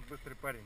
тут быстрый парень.